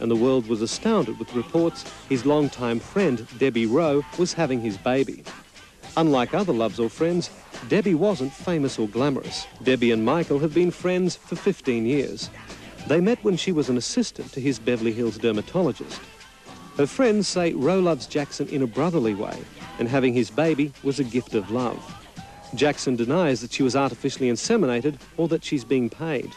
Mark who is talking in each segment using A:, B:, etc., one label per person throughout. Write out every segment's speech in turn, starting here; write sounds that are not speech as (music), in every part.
A: and the world was astounded with reports his longtime friend, Debbie Rowe, was having his baby. Unlike other loves or friends, Debbie wasn't famous or glamorous. Debbie and Michael have been friends for 15 years. They met when she was an assistant to his Beverly Hills dermatologist. Her friends say Rowe loves Jackson in a brotherly way, and having his baby was a gift of love. Jackson denies that she was artificially inseminated or that she's being paid.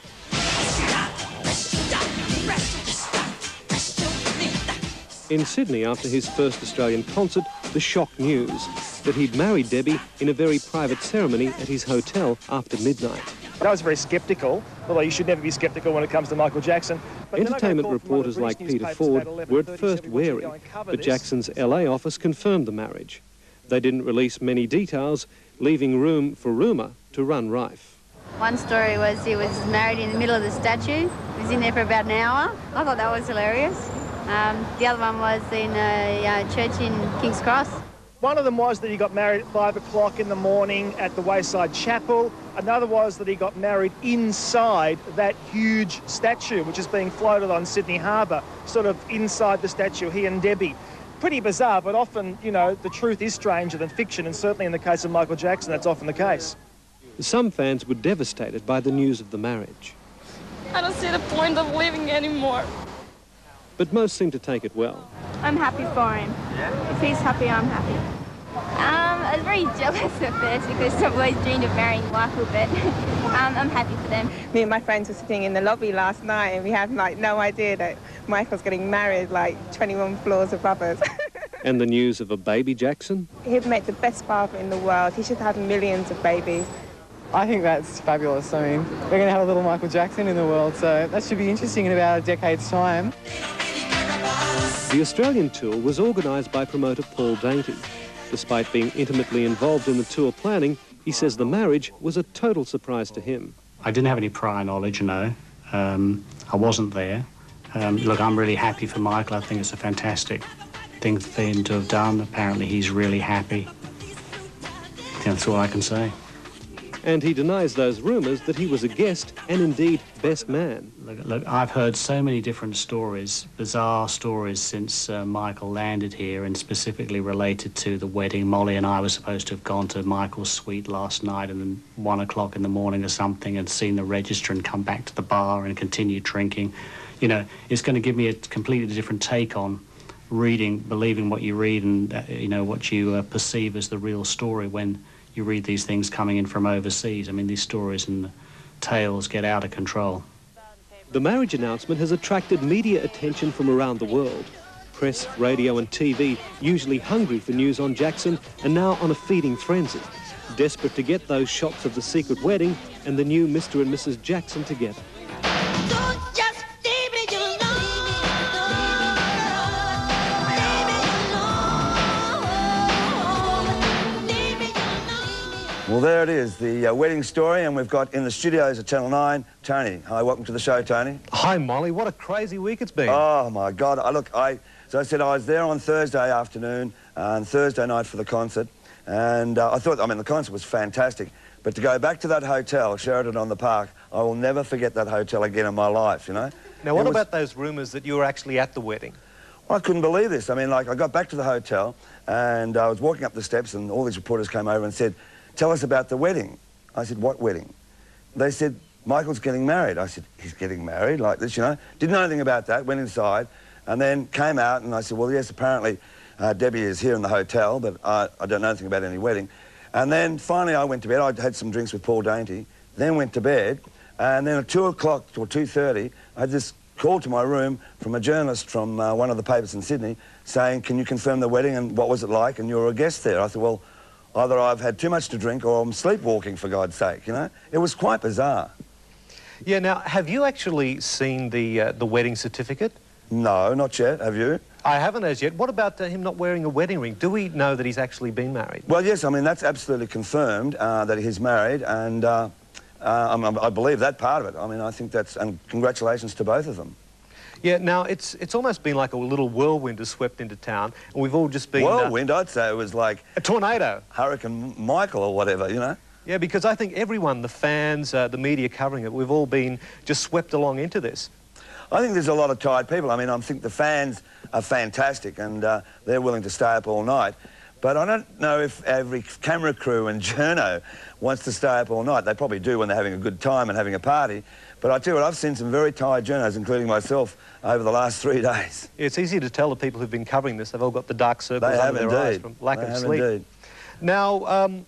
A: In Sydney, after his first Australian concert, the shock news that he'd married Debbie in a very private ceremony at his hotel after midnight.
B: I was very sceptical, although you should never be sceptical when it comes to Michael Jackson.
A: But Entertainment reporters like Peter Ford were at first wary, but Jackson's LA office confirmed the marriage. They didn't release many details, leaving room for rumour to run rife.
C: One story was he was married in the middle of the statue. He was in there for about an hour. I thought that was hilarious. Um, the other one was in a uh, church in King's Cross.
B: One of them was that he got married at 5 o'clock in the morning at the Wayside Chapel. Another was that he got married inside that huge statue, which is being floated on Sydney Harbour, sort of inside the statue, he and Debbie. Pretty bizarre, but often, you know, the truth is stranger than fiction, and certainly in the case of Michael Jackson, that's often the case.
A: Some fans were devastated by the news of the marriage.
D: I don't see the point of living anymore.
A: But most seem to take it well.
D: I'm happy for him. If he's happy, I'm happy.
C: Um, I was very (laughs) jealous at first because I've always dreamed of marrying Michael, but um, I'm happy for them.
E: Me and my friends were sitting in the lobby last night and we had like no idea that Michael's getting married like 21 floors above us. (laughs)
A: and the news of a baby Jackson?
E: He'd make the best father in the world. He should have millions of babies.
F: I think that's fabulous. I mean, we're going to have a little Michael Jackson in the world, so that should be interesting in about a decade's time.
A: The Australian tour was organised by promoter Paul Dainty. Despite being intimately involved in the tour planning, he says the marriage was a total surprise to him.
G: I didn't have any prior knowledge, you know. Um, I wasn't there. Um, look, I'm really happy for Michael. I think it's a fantastic thing for him to have done. Apparently, he's really happy. That's all I can say
A: and he denies those rumours that he was a guest and indeed best man.
G: Look, look I've heard so many different stories, bizarre stories since uh, Michael landed here and specifically related to the wedding. Molly and I were supposed to have gone to Michael's suite last night and then one o'clock in the morning or something and seen the register and come back to the bar and continue drinking. You know, it's going to give me a completely different take on reading, believing what you read and, uh, you know, what you uh, perceive as the real story when you read these things coming in from overseas. I mean, these stories and tales get out of control.
A: The marriage announcement has attracted media attention from around the world. Press, radio and TV, usually hungry for news on Jackson, are now on a feeding frenzy, desperate to get those shots of the secret wedding and the new Mr. and Mrs. Jackson together.
H: Well, there it is, the uh, wedding story, and we've got in the studios at Channel 9, Tony. Hi, welcome to the show, Tony.
I: Hi, Molly. What a crazy week it's been.
H: Oh, my God. I, look, I, as I said, I was there on Thursday afternoon and Thursday night for the concert, and uh, I thought, I mean, the concert was fantastic, but to go back to that hotel, Sheraton on the Park, I will never forget that hotel again in my life, you know?
I: Now, what was... about those rumours that you were actually at the wedding?
H: I couldn't believe this. I mean, like, I got back to the hotel, and I was walking up the steps, and all these reporters came over and said, tell us about the wedding. I said, what wedding? They said, Michael's getting married. I said, he's getting married like this, you know. Didn't know anything about that, went inside, and then came out and I said, well, yes, apparently uh, Debbie is here in the hotel, but I, I don't know anything about any wedding. And then finally I went to bed. I had some drinks with Paul Dainty, then went to bed, and then at 2 o'clock or 2.30, I had this call to my room from a journalist from uh, one of the papers in Sydney saying, can you confirm the wedding and what was it like? And you were a guest there. I said, well, Either I've had too much to drink or I'm sleepwalking, for God's sake, you know? It was quite bizarre.
I: Yeah, now, have you actually seen the, uh, the wedding certificate?
H: No, not yet. Have you?
I: I haven't as yet. What about uh, him not wearing a wedding ring? Do we know that he's actually been married?
H: Well, yes, I mean, that's absolutely confirmed uh, that he's married, and uh, uh, I believe that part of it. I mean, I think that's... And congratulations to both of them.
I: Yeah, now, it's, it's almost been like a little whirlwind has swept into town, and we've all just been...
H: Uh, whirlwind? Uh, I'd say it was like...
I: A tornado.
H: Hurricane Michael or whatever, you know?
I: Yeah, because I think everyone, the fans, uh, the media covering it, we've all been just swept along into this.
H: I think there's a lot of tired people. I mean, I think the fans are fantastic and uh, they're willing to stay up all night. But I don't know if every camera crew and (laughs) journo wants to stay up all night. They probably do when they're having a good time and having a party. But I tell you what, I've seen some very tired journos, including myself, over the last three (laughs) days.
A: It's easy to tell the people who've been covering this. They've all got the dark circles
H: They have
A: under their eyes from lack
H: They
A: of sleep.
H: indeed.
A: Now, um,